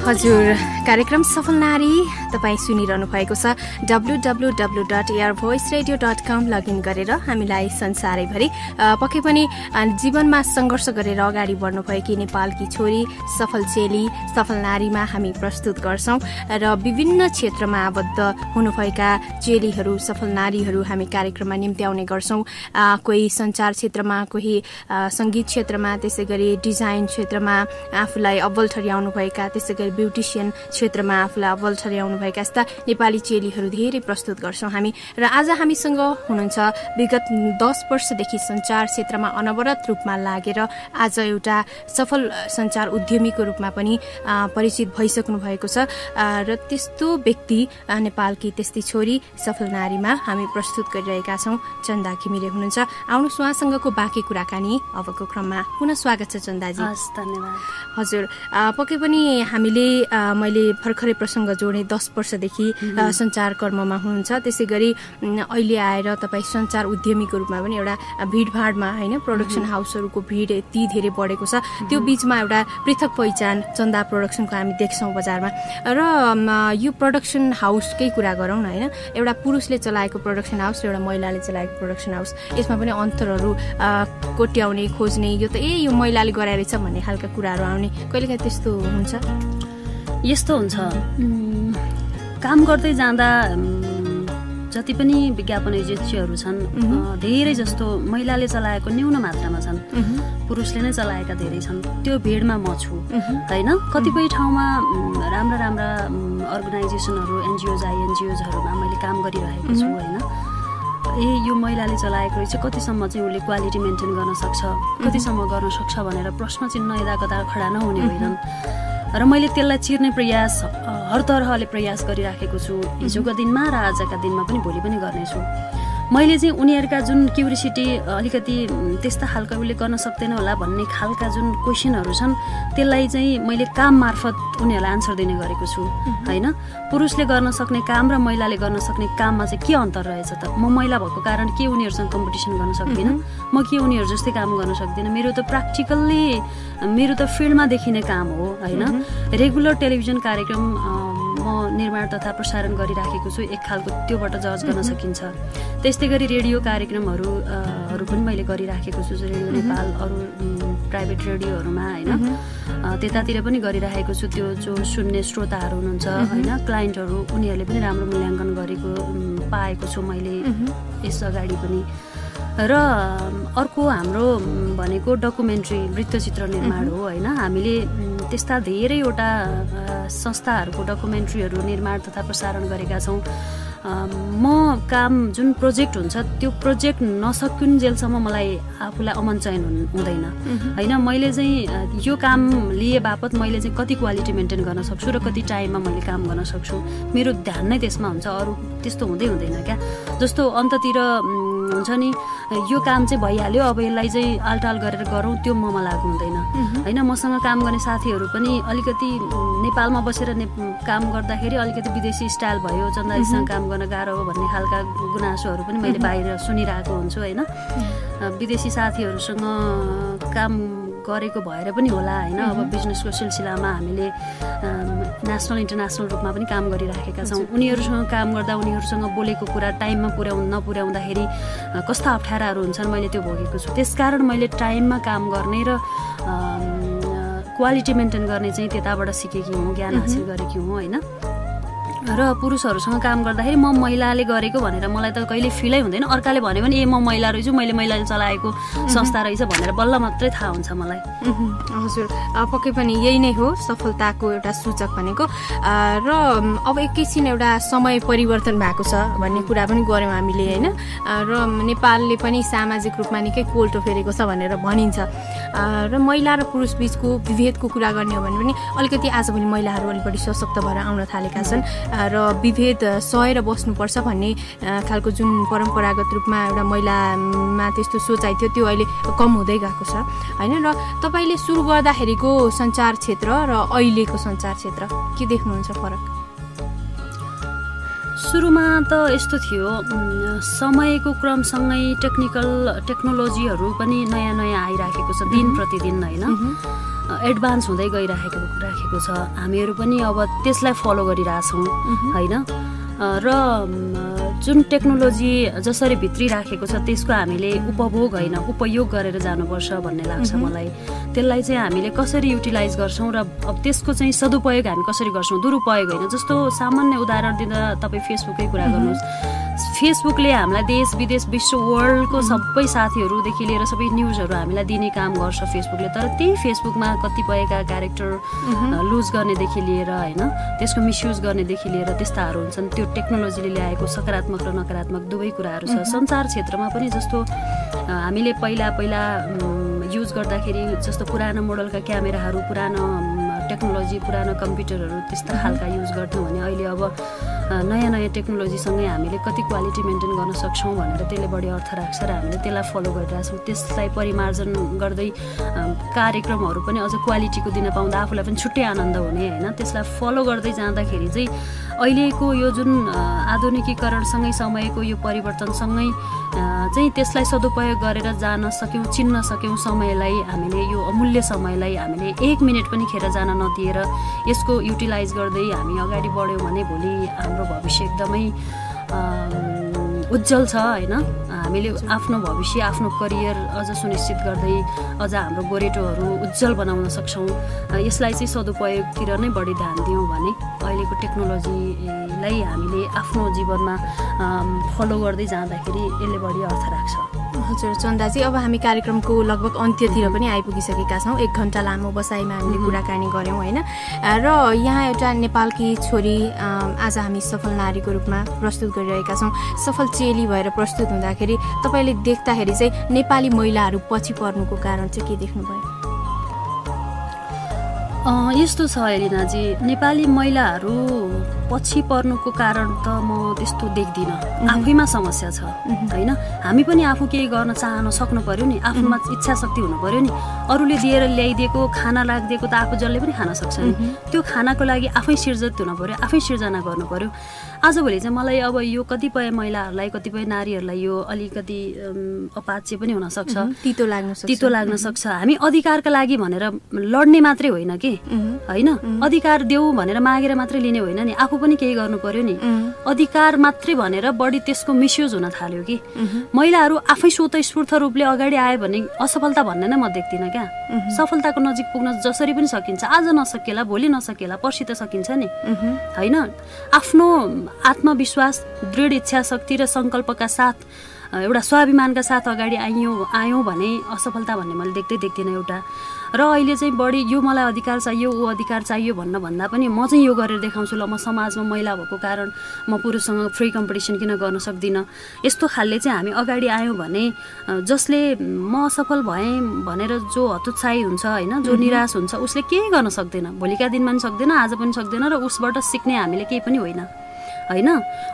हजुर कार्यक्रम सफल नारी तपाईँ सुनिरहनु भएको छ W W W dot Air Voice Radio dot com login गरेर हामीलाई संसारैभरि पक्कै पनि जीवनमा सङ्घर्ष गरेर अगाडि बढ्नुभएकी नेपालकी छोरी सफल चेली सफल नारीमा हामी प्रस्तुत गर्छौँ र विभिन्न क्षेत्रमा आबद्ध हुनुभएका चेलीहरू सफल नारीहरू हामी कार्यक्रममा निम्त्याउने गर्छौँ। कोही सञ्चार क्षेत्रमा कोही सङ्गीत क्षेत्रमा त्यसै डिजाइन क्षेत्रमा आफूलाई अव्वल ठर्याउनुभएका त्यसै गरी ब्युटिसियन क्षेत्रमा आफूलाई अव्वल ठर्याउनुभएका यस्ता नेपाली चेलीहरू धेरै प्रस्तुत गर्छौँ हामी। र आज हामीसँग हुनुहुन्छ विगत दस वर्षदेखि सञ्चार क्षेत्रमा अनवरत रूपमा लागेर आज एउटा सफल सञ्चार उद्यमीको रूपमा पनि परिचित भइसक्नु भएको छ। र त्यस्तो व्यक्ति नेपालकी त्यस्तै छोरी सफल नारीमा हामी प्रस्तुत गरिरहेका छौँ। चन्दा घिमिरे हुनुहुन्छ। आउनुहोस् उहाँसँगको बाँकी कुराकानी अबको क्रममा। पुनः स्वागत छ चन्दाजी। हस् धन्यवाद। हजुर पक्कै पनि हामीले मैले भर्खरै प्रसङ्ग जोडेँ दस वर्षदेखि सञ्चार कर्ममा हुनुहुन्छ। त्यसै गरी अहिले आएर तपाईँ सञ्चार उद्यमीको रूपमा पनि एउटा भिडभाडमा होइन प्रोडक्सन हाउसहरूको भिड यति धेरै बढेको छ। त्यो बिचमा एउटा पृथक पहिचान चन्दा प्रोडक्सनको हामी देख्छौँ बजारमा। र यो प्रोडक्सन हाउसकै कुरा गरौँ न होइन? एउटा पुरुषले चलाएको प्रोडक्सन हाउस र एउटा महिलाले चलाएको प्रोडक्सन हाउस यसमा पनि अन्तरहरू कोट्याउने खोज्ने यो त ए यो महिलाले गराएर रहेछ भन्ने खालका कुराहरू आउने। कहिलेकाहीँ त्यस्तो हुन्छ? यस्तो हुन्छ। काम गर्दै जाँदा जति पनि विज्ञापन एजेन्सीहरू छन् धेरै जस्तो महिलाले चलाएको न्यून मात्रामा छन् पुरुषले नै चलाएका धेरै छन्। त्यो भिडमा म छु होइन? कतिपय ठाउँमा उम्, राम्रा राम्रा अर्गनाइजेसनहरू एनजिओज आइएनजिओजहरूमा मैले काम गरिरहेको छु होइन? ए यो महिलाले चलाएको रहेछ कतिसम्म चाहिँ उसले क्वालिटी मेन्टेन गर्न सक्छ कतिसम्म गर्न सक्छ भनेर प्रश्न चिन्ह यता कता खडा नहुने होइनन्। र मैले त्यसलाई चिर्ने प्रयास हर तरहले प्रयास गरिराखेको छु। हिजोको दिनमा र आजका दिनमा पनि भोलि पनि गर्नेछु। मैले चाहिँ उनीहरूका जुन क्युरिसिटी अलिकति त्यस्ता खालका उसले गर्न सक्दैन होला भन्ने खालका जुन क्वेसनहरू छन् त्यसलाई चाहिँ मैले काम मार्फत उनीहरूलाई आन्सर दिने गरेको छु होइन? पुरुषले गर्न सक्ने काम र महिलाले गर्न सक्ने काममा चाहिँ के अन्तर रहेछ त? म महिला भएको कारण के उनीहरूसँग कम्पिटिसन गर्न सक्दिनँ? म के उनीहरू जस्तै काम गर्न सक्दिनँ? मेरो त प्र्याक्टिकल्ली मेरो त फिल्डमा देखिने काम हो होइन? रेगुलर टेलिभिजन कार्यक्रम म निर्माण तथा प्रसारण गरिराखेको छु एक खालको त्योबाट जज गर्न सकिन्छ। त्यस्तै गरी रेडियो कार्यक्रमहरू हरू पनि मैले गरिराखेको छु रेडियो नेपाल अरू प्राइभेट रेडियोहरूमा होइन। त्यतातिर पनि गरिराखेको छु त्यो जो सुन्ने श्रोताहरू हुनुहुन्छ होइन क्लाइन्टहरू उनीहरूले पनि राम्रो मूल्याङ्कन गरेको पाएको छु मैले यस अगाडि पनि। र अर्को हाम्रो भनेको डकुमेन्ट्री वृत्तचित्र निर्माण हो होइन। हामीले त्यस्ता धेरैवटा संस्थाहरूको डकुमेन्ट्रीहरू निर्माण तथा प्रसारण गरेका छौँ। म काम जुन प्रोजेक्ट हुन्छ त्यो प्रोजेक्ट नसकुन्जेलसम्म मलाई आफूलाई अमन चयन हुन- हुँदैन। होइन मैले चाहिँ यो काम लिए बापत मैले चाहिँ कति क्वालिटी मेन्टेन गर्न सक्छु र कति टाइममा मैले काम गर्न सक्छु मेरो ध्यान नै त्यसमा हुन्छ अरू त्यस्तो हुँदै हुँदैन क्या। जस्तो अन्ततिर हुन्छ नि यो काम चाहिँ भइहाल्यो अब यसलाई चाहिँ आलटाल गरेर गरौँ त्यो ममा लागु हुँदैन। होइन मसँग काम गर्ने साथीहरू पनि अलिकति नेपालमा बसेर ने काम गर्दाखेरि अलिकति विदेशी स्टाइल भयो चन्दाजीसँग काम गर्न गाह्रो हो भन्ने खालका गुनासोहरू पनि मैले बाहिर सुनिरहेको हुन्छु होइन। विदेशी साथीहरूसँग काम गरेको भएर पनि होला होइन? अब बिजनेसको सिलसिलामा हामीले नेसनल इन्टरनेसनल रूपमा पनि काम गरिराखेका छौँ। उनीहरूसँग काम गर्दा उनीहरूसँग बोलेको कुरा टाइममा पुर्याउ नपुर्याउँदाखेरि कस्ता अप्ठ्याराहरू हुन्छन् मैले त्यो भोगेको छु। त्यसकारण मैले टाइममा काम गर्ने र क्वालिटी मेन्टेन गर्ने चाहिँ त्यताबाट सिकेकी हुँ ज्ञान हासिल गरेकी हुँ होइन? र पुरुषहरूसँग काम गर्दाखेरि म महिलाले गरेको भनेर मलाई त कहिले फिलै हुँदैन। अर्काले भन्यो भने ए म महिला रहेछु मैले महिलाले चलाएको संस्था रहेछ भनेर बल्ल मात्रै थाहा हुन्छ मलाई। हजुर। पक्कै पनि यही नै हो सफलताको एउटा सूचक भनेको। र अब एकैछिन एउटा समय परिवर्तन भएको छ भन्ने कुरा पनि गऱ्यौँ हामीले होइन? र नेपालले पनि सामाजिक रूपमा निकै कोल्टो फेरेको छ भनेर भनिन्छ। र महिला र पुरुष बिचको विभेदको कुरा गर्ने हो भने पनि अलिकति आजभोलि महिलाहरू अलिक बढी सशक्त भएर आउन थालेका छन्। र विभेद सहेर बस्नुपर्छ भन्ने खालको जुन परम्परागत रूपमा एउटा महिलामा त्यस्तो सोचाइ थियो त्यो अहिले कम हुँदै गएको छ। होइन? र तपाईँले सुरु गर्दाखेरिको सञ्चार क्षेत्र र अहिलेको सञ्चार क्षेत्र के देख्नुहुन्छ फरक? सुरुमा त यस्तो थियो समयको क्रमसँगै टेक्निकल टेक्नोलोजीहरू पनि नयाँ नयाँ आइराखेको छ दिन प्रतिदिन होइन? एडभान्स हुँदै गइराखेको राखेको छ। हामीहरू पनि अब त्यसलाई फलो गरिरहेछौँ होइन? र जुन टेक्नोलोजी जसरी भित्रिराखेको छ त्यसको हामीले उपभोग होइन उपयोग गरेर जानुपर्छ भन्ने लाग्छ मलाई। त्यसलाई चाहिँ हामीले कसरी युटिलाइज गर्छौँ र अब त्यसको चाहिँ सदुपयोग हामी कसरी गर्छौँ? दुरुपयोग होइन? जस्तो सामान्य उदाहरण दिँदा तपाईँ फेसबुकै कुरा गर्नुहोस्। फेसबुकले हामीलाई देश विदेश विश्व वर्ल्डको सबै साथीहरूदेखि लिएर सबै न्युजहरू हामीलाई दिने काम गर्छ फेसबुकले। तर त्यही फेसबुकमा कतिपयका क्यारेक्टर लुज गर्नेदेखि लिएर होइन त्यसको मिसयुज गर्नेदेखि लिएर त्यस्ताहरू हुन्छन्। त्यो टेक्नोलोजीले ल्याएको सकारात्मक र नकारात्मक दुवै कुराहरू छ। सञ्चार क्षेत्रमा पनि जस्तो हामीले पहिला पहिला युज गर्दाखेरि जस्तो पुरानो मोडलका क्यामेराहरू पुरानो टेक्नोलोजी पुरानो कम्प्युटरहरू त्यस्ता खालका युज गर्थ्यौँ भने अहिले अब नयाँ नयाँ टेक्नोलोजीसँगै हामीले कति क्वालिटी मेन्टेन गर्न सक्छौँ भनेर त्यसले बढी अर्थ राख्छ र हामीले त्यसलाई फलो गरिरहेछौँ। त्यसलाई परिमार्जन गर्दै कार्यक्रमहरू पनि अझ क्वालिटीको दिन पाउँदा आफूलाई पनि छुट्टै आनन्द हुने होइन? त्यसलाई फलो गर्दै जाँदाखेरि चाहिँ अहिलेको यो जुन आधुनिकीकरणसँगै समयको यो परिवर्तनसँगै चाहिँ त्यसलाई सदुपयोग गरेर जान सक्यौँ चिन्न सक्यौँ समयलाई हामीले यो अमूल्य समयलाई हामीले एक मिनट पनि खेर जान नदिएर यसको युटिलाइज गर्दै हामी अगाडि बढ्यौँ भने भोलि हाम्रो भविष्य एकदमै उज्जवल छ होइन? हामीले आफ्नो भविष्य आफ्नो करियर अझ सुनिश्चित गर्दै अझ हाम्रो गोरेटोहरू उज्जवल बनाउन सक्छौँ। यसलाई चाहिँ सदुपयोगतिर नै बढी ध्यान दियौँ भने अहिलेको टेक्नोलोजीलाई हामीले आफ्नो जीवनमा फलो गर्दै जाँदाखेरि यसले बढी अर्थ राख्छ। हजुर चन्दाजी अब हामी कार्यक्रमको लगभग अन्त्यतिर पनि आइपुगिसकेका छौँ। एक घन्टा लामो बसाइमा हामीले कुराकानी गऱ्यौँ होइन? र यहाँ एउटा नेपालकी छोरी आज हामी सफल नारीको रूपमा प्रस्तुत गरिरहेका छौँ। सफल चेली भएर प्रस्तुत हुँदाखेरि तपाईँले देख्दाखेरि चाहिँ नेपाली महिलाहरू पछि पर्नुको कारण चाहिँ के देख्नुभयो? यस्तो छ एलिनाजी नेपाली महिलाहरू पछि पर्नुको कारण त म त्यस्तो देख्दिनँ। आफैमा समस्या छ होइन? हामी पनि आफू केही गर्न चाहन सक्नु पर्यो नि आफूमा इच्छा शक्ति हुनु पर्यो नि। अरूले दिएर ल्याइदिएको खाना राखिदिएको त आफू जसले पनि खान सक्छ नि। त्यो खानाको लागि आफै सिर्जित हुनु पर्यो आफै सिर्जना गर्नु पर्यो। आजभोलि चाहिँ मलाई अब यो कतिपय महिलाहरूलाई कतिपय नारीहरूलाई यो अलिकति अपाच्य पनि हुनसक्छ तितो लाग्न तितो लाग्न सक्छ। हामी अधिकारका लागि भनेर लड्ने मात्रै होइन कि? होइन? अधिकार देऊ भनेर मागेर मात्रै लिने होइन नि। आफू पनि केही गर्नु पर्यो नि। अधिकार मात्रै भनेर बढी त्यसको मिसयुज हुन थाल्यो कि? महिलाहरू आफै स्वतस्फूर्त रूपले अगाडि आयो भने असफलता भन्ने नै म देख्दिनँ क्या। सफलताको नजिक पुग्न जसरी पनि सकिन्छ। आज नसकेला भोलि नसकेला पर्सि त सकिन्छ नि। होइन? आफ्नो आत्मविश्वास दृढ इच्छा शक्ति र सङ्कल्पका साथ एउटा स्वाभिमानका साथ अगाडि आइयो आयौँ भने असफलता भन्ने मैले देख्दै देख्दिनँ एउटा। र अहिले चाहिँ बढी यो मलाई अधिकार चाहियो ऊ अधिकार चाहियो भन्न भन्दा पनि म चाहिँ यो गरेर देखाउँछु ल। म समाजमा महिला भएको कारण म पुरुषसँग फ्री कम्पिटिसन किन गर्न सक्दिनँ? यस्तो खालले चाहिँ हामी अगाडि आयौँ भने जसले म असफल भएँ भनेर जो हतोत्साही हुन्छ होइन जो निराश हुन्छ उसले केही गर्न सक्दैन। भोलिका दिनमा पनि सक्दैन आज पनि सक्दैन र उसबाट सिक्ने हामीले केही पनि होइन। होइन?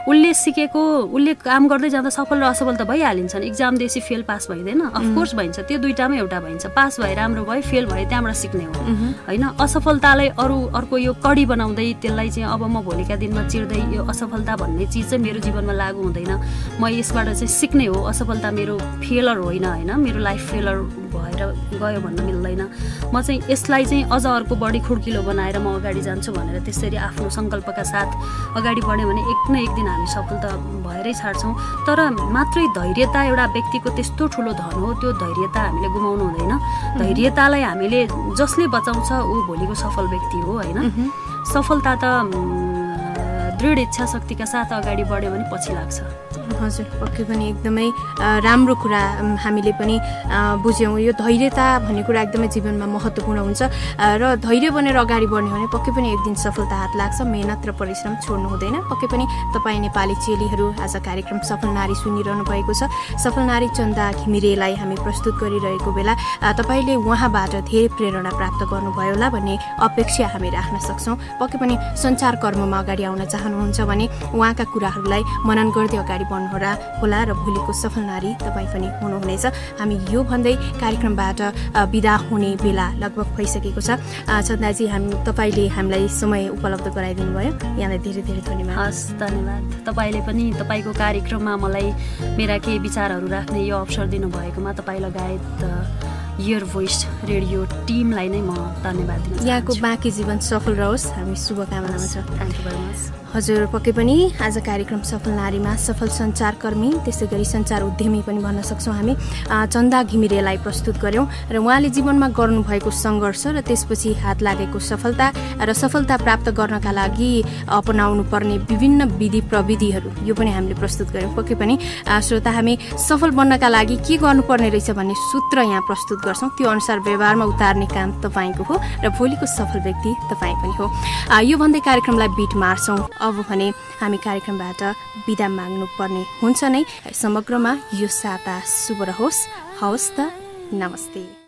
उसले सिकेको उसले काम गर्दै जाँदा सफल र असफल त भइहालिन्छ नि इक्जाम दिएपछि फेल पास भइँदैन अफकोर्स भइन्छ। त्यो दुइटामै एउटा भइन्छ। पास भए राम्रो भयो फेल भए त्यहाँबाट सिक्ने हो। होइन? असफलतालाई अरू अर्को यो कडी बनाउँदै त्यसलाई चाहिँ अब म भोलिका दिनमा चिर्दै यो असफलता भन्ने चिज चाहिँ मेरो जीवनमा लागु हुँदैन। म यसबाट चाहिँ सिक्ने हो। असफलता मेरो फेलर होइन होइन? मेरो लाइफ फेलर भएर गयो भन्न मिल्दैन। म चाहिँ यसलाई चाहिँ अझ अर्को बढी खुड्किलो बनाएर म अगाडि जान्छु भनेर त्यसरी आफ्नो सङ्कल्पका साथ अगाडि बढ्यो भने एक न एक दिन हामी सफल त भएरै छाड्छौँ। तर मात्रै धैर्यता एउटा व्यक्तिको त्यस्तो ठुलो धन हो त्यो धैर्यता हामीले गुमाउनु हुँदैन। धैर्यतालाई हामीले जसले बचाउँछ ऊ भोलिको सफल व्यक्ति हो होइन? सफलता त दृढ इच्छा शक्तिका साथ अगाडि बढ्यो भने पछि लाग्छ। हजुर पक्कै पनि एकदमै राम्रो कुरा हामीले पनि बुझ्यौँ। यो धैर्यता भन्ने कुरा एकदमै जीवनमा महत्त्वपूर्ण हुन्छ। र धैर्य बनेर अगाडि बढ्ने भने पक्कै पनि एक दिन सफलता हात लाग्छ मेहनत र परिश्रम छोड्नु हुँदैन। पक्कै पनि तपाईँ नेपाली चेलीहरू आज कार्यक्रम सफल नारी सुनिरहनु भएको छ। सफल नारी चन्दा घिमिरेलाई हामी प्रस्तुत गरिरहेको बेला तपाईँले उहाँबाट धेरै प्रेरणा प्राप्त गर्नुभयो होला भन्ने अपेक्षा हामी राख्न सक्छौँ। पक्कै पनि सञ्चार कर्ममा अगाडि आउन चाहनुहुन्छ भने उहाँका कुराहरूलाई मनन गर्दै अगाडि बढ्नुहोला होला र भोलिको सफल नारी तपाईँ पनि हुनुहुनेछ। हामी यो भन्दै कार्यक्रमबाट बिदा हुने बेला लगभग भइसकेको छ। चन्दाजी हामी तपाईँले हामीलाई समय उपलब्ध गराइदिनु भयो। यहाँलाई धेरै धेरै धन्यवाद। हस् धन्यवाद। तपाईँले पनि तपाईँको कार्यक्रममा मलाई मेरा केही विचारहरू राख्ने यो अवसर दिनुभएकोमा तपाईँ लगायत इयर भोइस रेडियो टिमलाई नै म धन्यवाद दिन यहाँको बाँकी जीवन सफल रहोस्। हामी शुभकामनामा छौँ। थ्याङ्क यू भेरी मच हजुर पक्कै पनि आज कार्यक्रम सफल नारीमा सफल सञ्चारकर्मी त्यसै गरी सञ्चार उद्यमी पनि भन्न सक्छौँ हामी। चन्दा घिमिरेलाई प्रस्तुत गऱ्यौँ र उहाँले जीवनमा गर्नुभएको सङ्घर्ष र त्यसपछि हात लागेको सफलता र सफलता प्राप्त गर्नका लागि अपनाउनु पर्ने विभिन्न विधि प्रविधिहरू यो पनि हामीले प्रस्तुत गऱ्यौँ पक्कै पनि श्रोता हामी सफल बन्नका लागि के गर्नुपर्ने रहेछ भन्ने सूत्र यहाँ प्रस्तुत गर्छौँ। त्यो अनुसार व्यवहारमा उतार्ने काम तपाईँको हो र भोलिको सफल व्यक्ति तपाईँ पनि हो। यो भन्दै कार्यक्रमलाई बिट मार्छौँ। अब भने हामी कार्यक्रमबाट बिदा माग्नु पर्ने हुन्छ नै। समग्रमा यो साता शुभ रहोस्। हवस् त नमस्ते।